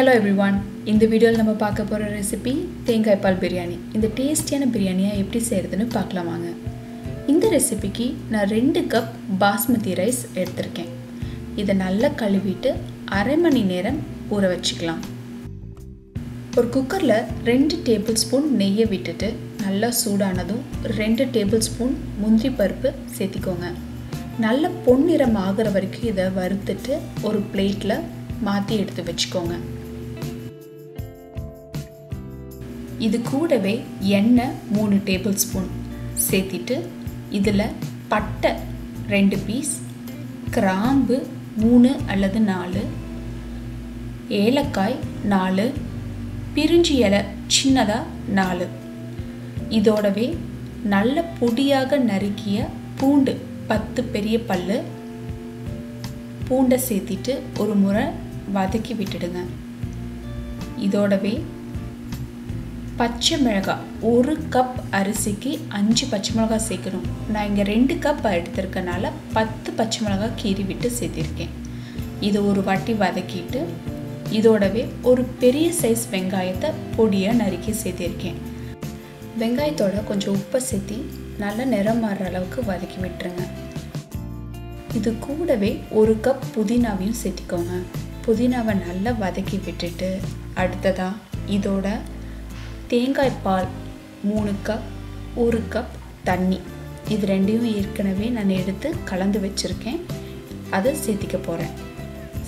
Hello every one இந்த வீடியோவில் நம்ம பார்க்க போகிற ரெசிபி தேங்காய் பால் பிரியாணி. இந்த டேஸ்டியான பிரியாணியை எப்படி செய்கிறதுன்னு பார்க்கலாம் வாங்க. இந்த ரெசிபிக்கு நான் ரெண்டு கப் பாஸ்மதி ரைஸ் எடுத்திருக்கேன். இதை நல்லா கழுவிட்டு அரை மணி நேரம் ஊற வச்சுக்கலாம். ஒரு குக்கரில் ரெண்டு டேபிள் ஸ்பூன் நெய்யை விட்டுட்டு நல்லா சூடானதும் ரெண்டு டேபிள் ஸ்பூன் முந்திரி பருப்பு சேர்த்திக்கோங்க. நல்ல பொன்னிறம் ஆகிற வரைக்கும் இதை வறுத்துட்டு ஒரு பிளேட்டில் மாற்றி எடுத்து வச்சுக்கோங்க. இது கூடவே எண்ணெய் மூணு டேபிள் ஸ்பூன் சேர்த்திட்டு இதில் பட்டை ரெண்டு பீஸ் கிராம்பு மூணு அல்லது நாலு ஏலக்காய் நாலு பிரிஞ்சி இலை சின்னதாக நாலு. இதோடவே நல்ல பொடியாக நறுக்கிய பூண்டு பத்து பெரிய பல் பூண்டை சேர்த்திட்டு ஒரு முறை வதக்கி விட்டுடுங்க. இதோடவே பச்சை மிளகாய் ஒரு கப் அரிசிக்கு அஞ்சு பச்சை மிளகாய் சேர்க்கணும். நான் இங்கே ரெண்டு கப் எடுத்திருக்கனால பத்து பச்சை மிளகாய் கீறி விட்டு சேர்த்திருக்கேன். இதை ஒரு வாட்டி வதக்கிட்டு இதோடவே ஒரு பெரிய சைஸ் வெங்காயத்தை பொடியாக நறுக்கி சேர்த்திருக்கேன். வெங்காயத்தோட கொஞ்சம் உப்பை சேர்த்தி நல்லா நிறம் மாறுற அளவுக்கு வதக்கி விட்டுருங்க. இது கூடவே ஒரு கப் புதினாவையும் சேர்த்திக்கோங்க. புதினாவை நல்லா வதக்கி விட்டுட்டு அடுத்ததாக இதோட தேங்காய் பால் மூணு கப் ஒரு கப் தண்ணி. இது ரெண்டையும் ஏற்கனவே நான் எடுத்து கலந்து வச்சுருக்கேன். அதை சேர்த்திக்க போகிறேன்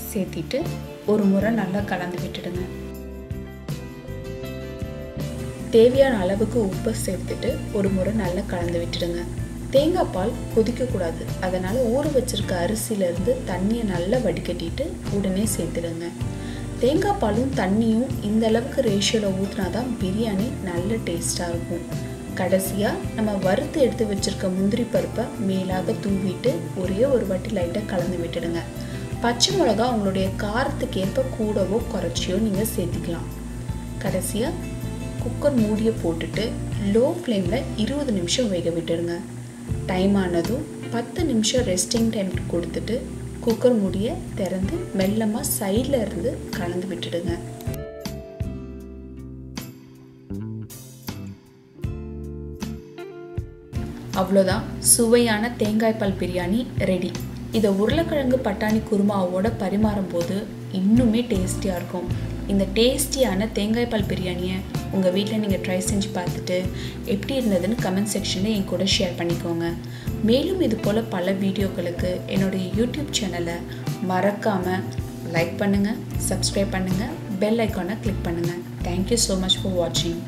சேர்த்திட்டு ஒரு முறை நல்லா கலந்து விட்டுடுங்க. தேவையான அளவுக்கு உப்பு சேர்த்துட்டு ஒரு முறை நல்லா கலந்து விட்டுடுங்க. தேங்காய் பால் கொதிக்கக்கூடாது அதனால் ஊற வச்சிருக்க அரிசியிலேருந்து தண்ணியை நல்லா வடிகட்டிட்டு உடனே சேர்த்துடுங்க. தேங்காய் பாலும் தண்ணியும் இந்த அளவுக்கு ரேஷியோவில் ஊற்றினா தான் பிரியாணி நல்ல டேஸ்ட்டாக இருக்கும். கடைசியாக நம்ம வறுத்து எடுத்து வச்சுருக்க முந்திரி பருப்பை மேலாக தூவிட்டு ஒரே ஒரு வாட்டி லைட்டாக கலந்து விட்டுடுங்க. பச்சை மிளகா உங்களுடைய காரத்துக்கு ஏற்ப கூடவோ குறைச்சியோ நீங்கள் சேர்த்திக்கலாம். கடைசியாக குக்கர் மூடியை போட்டுட்டு லோ ஃப்ளேமில் இருபது நிமிஷம் வேக விட்டுடுங்க. டைம் ஆனதும் பத்து நிமிஷம் ரெஸ்டிங் டைம் கொடுத்துட்டு குக்கர் மூடியை திறந்து மெல்லமாக சைடில் இருந்து கலந்து விட்டுடுங்க. அவ்வளோதான். சுவையான தேங்காய் பால் பிரியாணி ரெடி இதை உருளைக்கிழங்கு பட்டாணி குருமாவோட பரிமாறும் போது இன்னுமே டேஸ்டியாக இருக்கும். இந்த டேஸ்டியான தேங்காய் பால் பிரியாணியை உங்கள் வீட்டில் நீங்கள் ட்ரை செஞ்சு பார்த்துட்டு எப்படி இருந்ததுன்னு கமெண்ட் செக்ஷனில் என் கூட ஷேர் பண்ணிக்கோங்க. மேலும் இது போல் பல வீடியோக்களுக்கு என்னுடைய யூடியூப் சேனலை மறக்காமல் லைக் பண்ணுங்கள் சப்ஸ்கிரைப் பண்ணுங்கள் பெல் ஐக்கானை கிளிக் பண்ணுங்கள் தேங்க்யூ ஸோ மச் ஃபார் வாட்சிங்